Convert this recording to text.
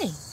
Hi.